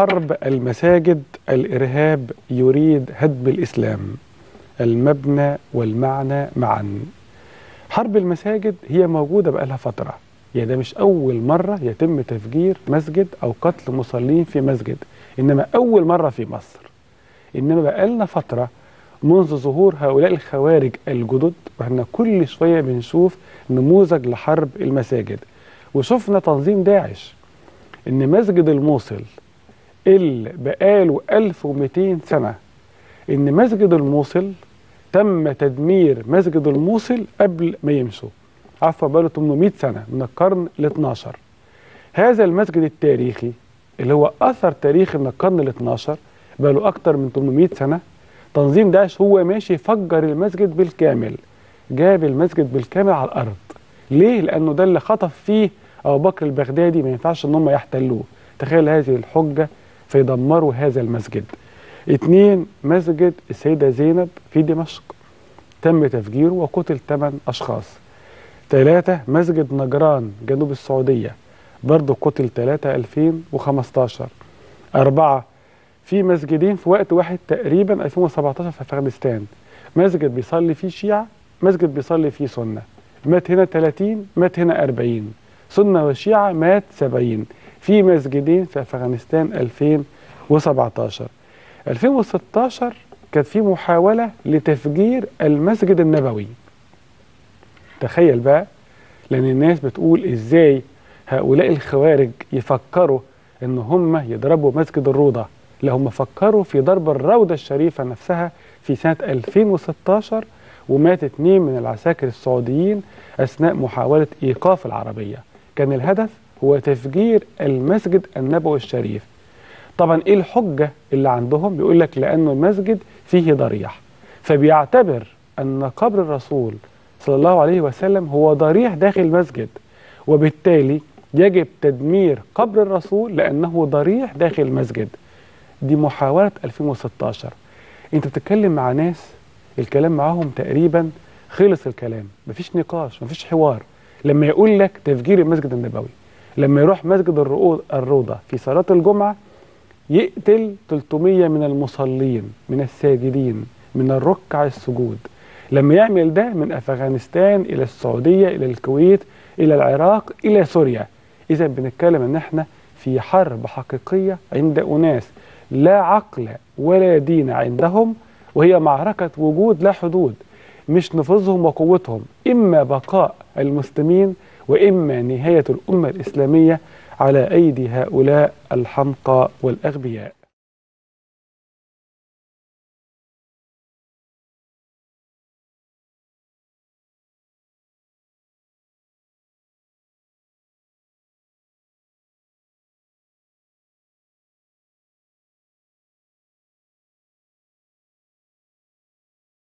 حرب المساجد الإرهاب يريد هدم الإسلام. المبنى والمعنى معا. حرب المساجد هي موجودة بقالها فترة. يعني ده مش أول مرة يتم تفجير مسجد أو قتل مصلين في مسجد إنما أول مرة في مصر. إنما بقالنا فترة منذ ظهور هؤلاء الخوارج الجدد وإحنا كل شوية بنشوف نموذج لحرب المساجد. وشفنا تنظيم داعش إن مسجد الموصل اللي بقاله 1200 سنة إن مسجد الموصل تم تدمير مسجد الموصل قبل ما يمشوا. عفوا بقاله 800 سنة من القرن ال 12 هذا المسجد التاريخي اللي هو أثر تاريخي من القرن ال 12 بقاله أكتر من 800 سنة. تنظيم داعش هو ماشي فجر المسجد بالكامل جاب المسجد بالكامل على الأرض. ليه؟ لأنه ده اللي خطف فيه أبو بكر البغدادي ما ينفعش إن هم يحتلوه. تخيل هذه الحجة فيدمروا هذا المسجد. اتنين مسجد السيدة زينب في دمشق. تم تفجيره وقتل 8 أشخاص. ثلاثة مسجد نجران جنوب السعودية. برضه قتل 3 2015 أربعة في مسجدين في وقت واحد تقريبا 2017 في أفغانستان. مسجد بيصلي فيه شيعة مسجد بيصلي فيه سنة. مات هنا 30 مات هنا 40 سنة وشيعة مات 70 في مسجدين في أفغانستان 2017 2016 كانت في محاولة لتفجير المسجد النبوي. تخيل بقى لأن الناس بتقول إزاي هؤلاء الخوارج يفكروا إن هم يضربوا مسجد الروضة. لا هم فكروا في ضرب الروضة الشريفة نفسها في سنة 2016 ومات اثنين من العساكر السعوديين أثناء محاولة إيقاف العربية. كان الهدف هو تفجير المسجد النبوي الشريف. طبعا إيه الحجة اللي عندهم؟ بيقول لك لأنه المسجد فيه ضريح. فبيعتبر أن قبر الرسول صلى الله عليه وسلم هو ضريح داخل المسجد وبالتالي يجب تدمير قبر الرسول لأنه ضريح داخل المسجد. دي محاولة 2016 أنت بتتكلم مع ناس الكلام معاهم تقريبا خلص الكلام. مفيش نقاش مفيش حوار. لما يقول لك تفجير المسجد النبوي لما يروح مسجد الروضة في صلاة الجمعة يقتل 300 من المصلين من الساجدين من الركع السجود. لما يعمل ده من أفغانستان إلى السعودية إلى الكويت إلى العراق إلى سوريا. إذا بنتكلم أن إحنا في حرب حقيقية عند أناس لا عقل ولا دين عندهم وهي معركة وجود لا حدود. مش نفوذهم وقوتهم إما بقاء المسلمين وإما نهاية الأمة الإسلامية على أيدي هؤلاء الحمقى والأغبياء.